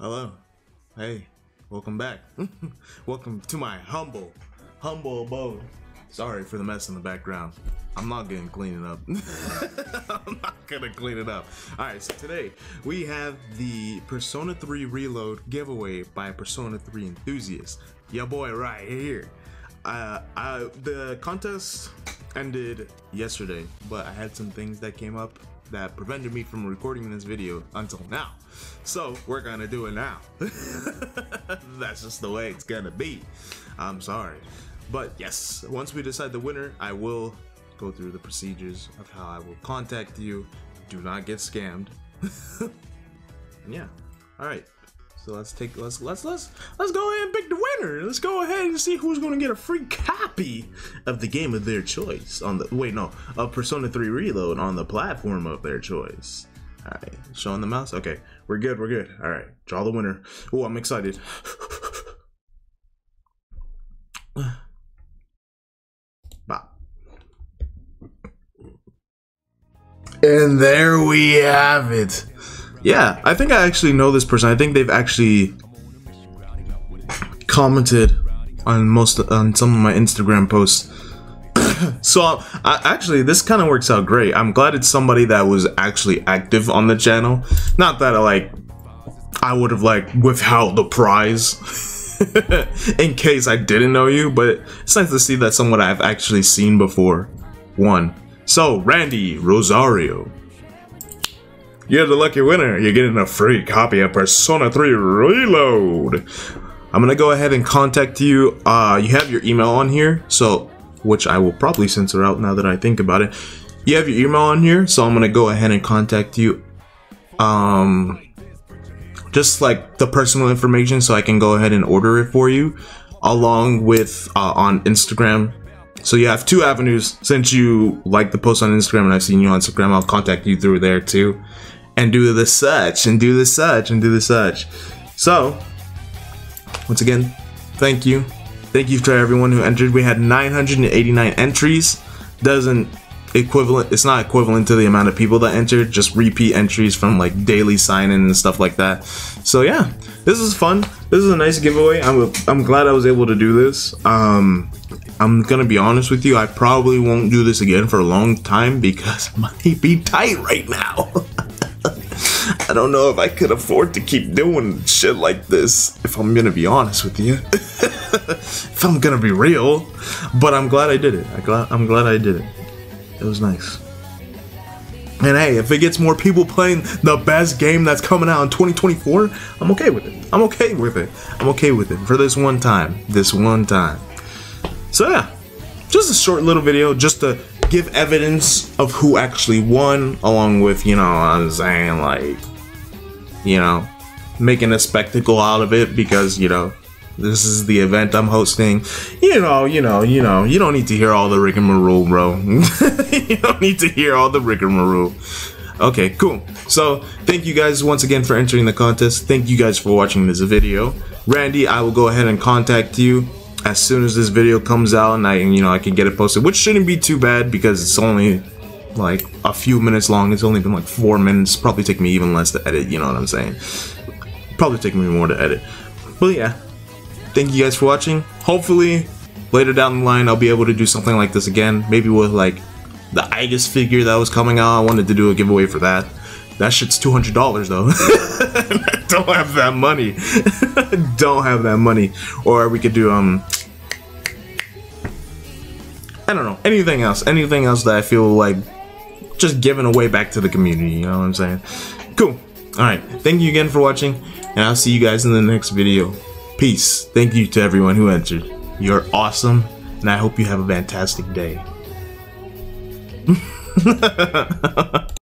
Hello. Hey, welcome back. welcome to my humble, humble abode. Sorry for the mess in the background. I'm not gonna clean it up. I'm not gonna clean it up. Alright, so today we have the Persona 3 Reload giveaway by Persona 3 Enthusiast. Your boy right here. Uh, I, the contest ended yesterday, but I had some things that came up that prevented me from recording this video until now. So we're gonna do it now. That's just the way it's gonna be. I'm sorry. But yes, once we decide the winner, I will go through the procedures of how I will contact you. Do not get scammed. and yeah. Alright. So let's take let's let's let's let's go ahead and pick the winner. Let's go ahead and see who's gonna get a free copy of the game of their choice on the wait no of Persona 3 Reload on the platform of their choice. Alright, showing the mouse? Okay, we're good, we're good. Alright, draw the winner. Oh, I'm excited. And there we have it. Yeah, I think I actually know this person. I think they've actually commented on most on some of my Instagram posts. so I, actually, this kind of works out great. I'm glad it's somebody that was actually active on the channel. Not that I like, I would have like withheld the prize in case I didn't know you, but it's nice to see that someone I've actually seen before One. So Randy Rosario, you're the lucky winner. You're getting a free copy of Persona 3 Reload. I'm gonna go ahead and contact you. Uh, you have your email on here, so which I will probably censor out now that I think about it. You have your email on here, so I'm gonna go ahead and contact you. Um, just like the personal information, so I can go ahead and order it for you, along with uh, on Instagram. So you have two avenues. Since you like the post on Instagram and I've seen you on Instagram, I'll contact you through there too and do the such and do the such and do the such. So, once again, thank you. Thank you to everyone who entered. We had 989 entries. Doesn't equivalent it's not equivalent to the amount of people that entered just repeat entries from like daily sign in and stuff like that so yeah this is fun this is a nice giveaway i'm, I'm glad i was able to do this um i'm gonna be honest with you i probably won't do this again for a long time because might be tight right now I don't know if I could afford to keep doing shit like this, if I'm gonna be honest with you. if I'm gonna be real. But I'm glad I did it. I glad, I'm glad I did it. It was nice. And hey, if it gets more people playing the best game that's coming out in 2024, I'm okay with it. I'm okay with it. I'm okay with it for this one time. This one time. So yeah, just a short little video just to give evidence of who actually won, along with, you know, I'm saying, like, you know, making a spectacle out of it because, you know, this is the event I'm hosting. You know, you know, you know, you don't need to hear all the rigmarole, bro. you don't need to hear all the rigmarole. Okay, cool. So, thank you guys once again for entering the contest. Thank you guys for watching this video. Randy, I will go ahead and contact you as soon as this video comes out and I, you know, I can get it posted, which shouldn't be too bad because it's only like a few minutes long. It's only been like four minutes. Probably take me even less to edit. You know what I'm saying? Probably take me more to edit. But yeah, thank you guys for watching. Hopefully, later down the line, I'll be able to do something like this again. Maybe with like the Aigis figure that was coming out. I wanted to do a giveaway for that. That shit's two hundred dollars though. I don't have that money. don't have that money. Or we could do um. I don't know anything else. Anything else that I feel like just giving away back to the community. You know what I'm saying? Cool. All right. Thank you again for watching, and I'll see you guys in the next video. Peace. Thank you to everyone who entered. You're awesome, and I hope you have a fantastic day.